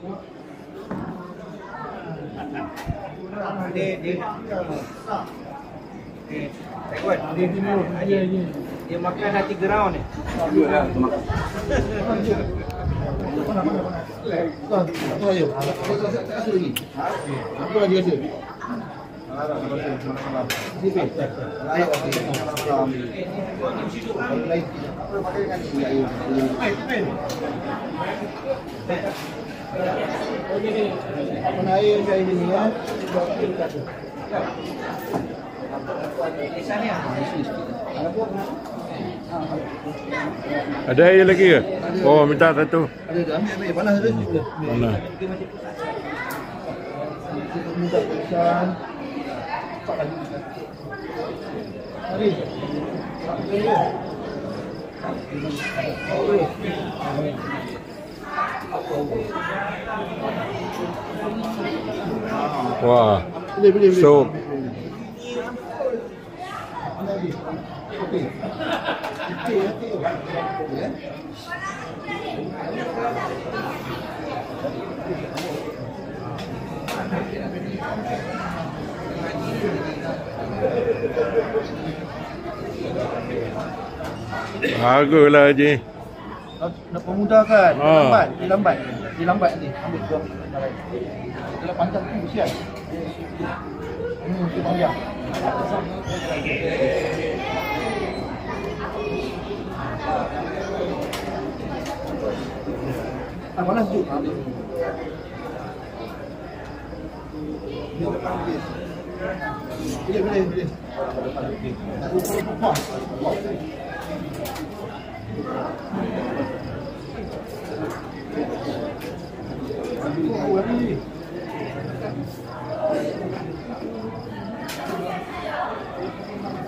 Dia dia Eh. Dia dia dia makan dah tiga round ni. Apa lagi rasa? Apa air saya ini ya? Ada air lagi ke? Oh, minta satu. Ada dah. Panas. Mana? Kita minta pesan. Mari. Wah. Boleh boleh boleh. Sup. Okey. Okey, okey. Ya. Hargalah Haji. Nak, nak pemudahkan. Dia Ah. lambat, dia lambat. Dia lambat ni. Ambil tu. Kalau panjang tu kesian. Hmm, tu panjang. Ah, panas tu. Boleh, boleh, boleh. Oh,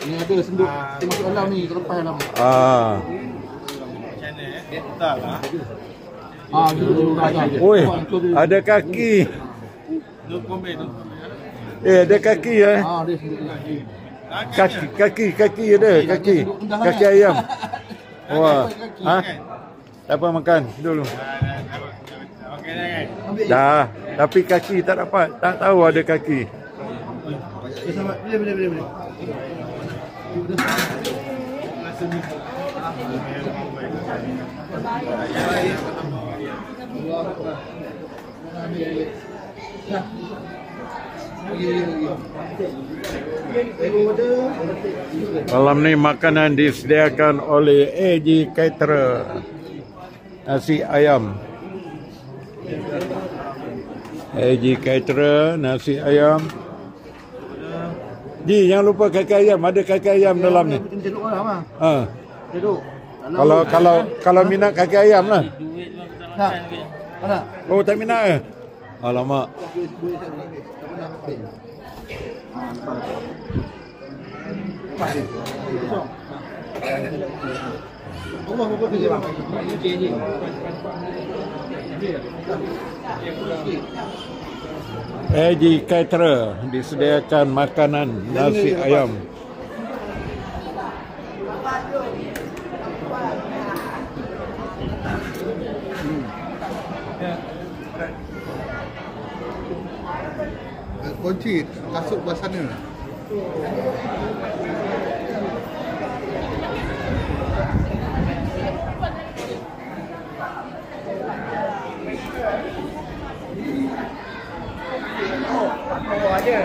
Ni ada senduk. Kita masuk dalam ni, terlepas dalam. Ah. Tak lah. Ah, duduk dulu dah. Oi, ada kaki. No comment, no Eh, ada kaki ya. Ah, dia senduk lagi. Kaki, kaki, kaki ada, kaki. Kaki ayam. Wah. Ha? Tak apa makan dulu. Dah. Dah, tapi kaki tak dapat. Tak tahu ada kaki. Eh. Boleh, boleh, boleh. Malam ni makanan disediakan oleh AG Caterer. Nasi ayam. AG Caterer, nasi ayam. Ji, jangan lupa kaki ayam. Ada kaki ayam dalam ni. Duduk lah. Ha. Kalau kalau kalau minat kaki ayam lah. Nak? Nak? Oh, tak minat ke? Alamak. Allah kerja bang? AG Caterer disediakan makanan nasi ayam. Kunci kasut belah sana. Malaysia.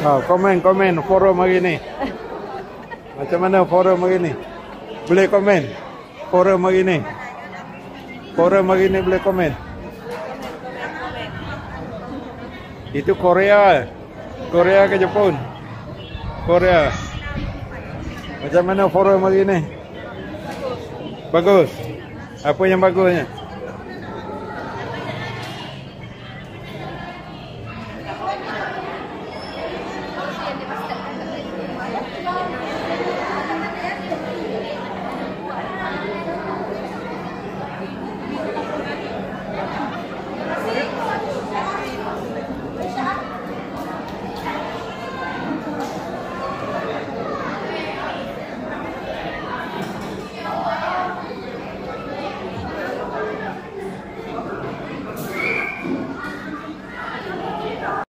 Ha, komen komen forum hari ni. Macam mana forum hari ni? Boleh komen. Forum hari ni. Forum hari ni boleh komen. Itu Korea. Korea ke Jepun? Korea. Macam mana forum hari ni? Bagus. Apa yang bagusnya?